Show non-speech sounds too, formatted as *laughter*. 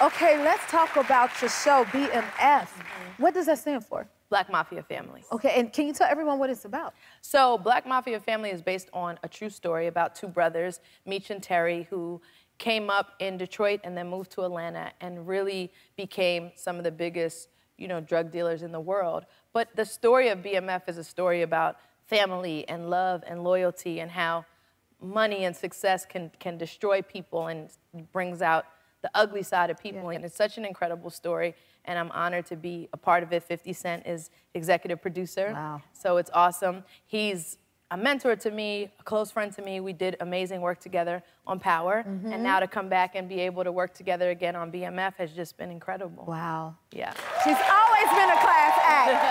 Okay, let's talk about your show, BMF. Mm-hmm. What does that stand for? Black Mafia Family. Okay, and can you tell everyone what it's about? So, Black Mafia Family is based on a true story about two brothers, Meech and Terry, who came up in Detroit and then moved to Atlanta and really became some of the biggest, you know, drug dealers in the world. But the story of BMF is a story about family and love and loyalty and how money and success can, can destroy people and brings out the ugly side of people. Yeah. And it's such an incredible story. And I'm honored to be a part of it. 50 Cent is executive producer. Wow. So it's awesome. He's a mentor to me, a close friend to me. We did amazing work together on Power. Mm -hmm. And now to come back and be able to work together again on BMF has just been incredible. Wow. Yeah. She's always been a class act. *laughs*